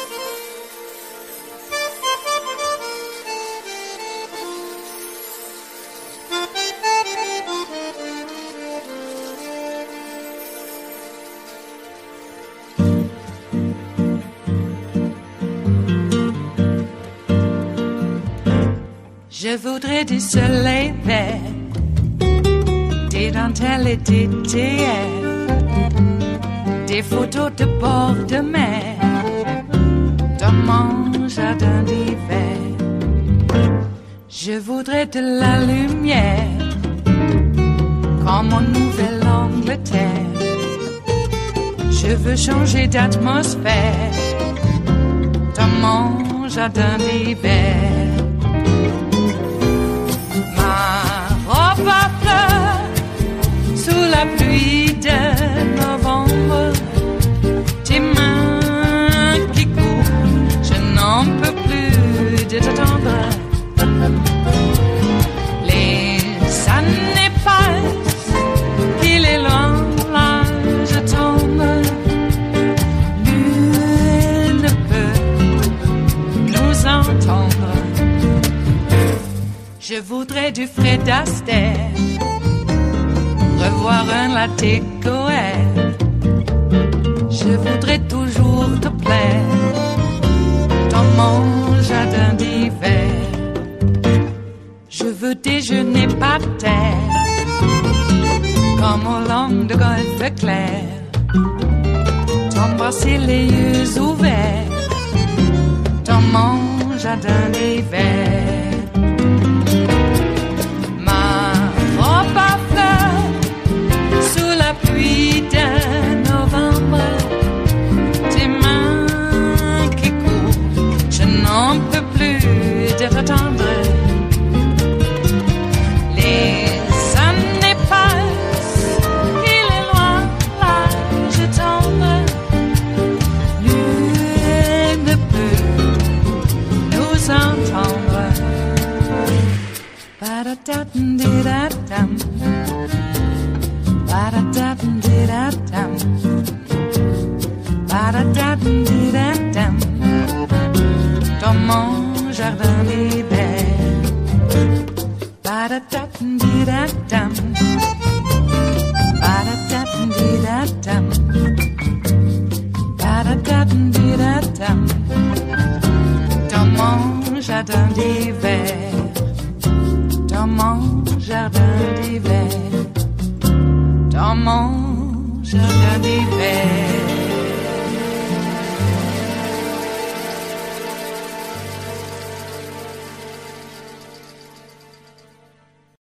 Du soleil vert, des dentelles et des théâtres, des photos de bord de mer, dans mon jardin d'hiver. Je voudrais de la lumière, comme en Nouvelle-Angleterre. Je veux changer d'atmosphère dans mon jardin d'hiver. À fleurs sous la pluie de. Du Fred Astaire, revoir un latte. Je voudrais toujours te plaire dans mon jardin d'hiver. Je veux déjeuner par terre, comme au long de golfe clair. T'embrasser les yeux ouverts dans mon jardin d'hiver. Sous la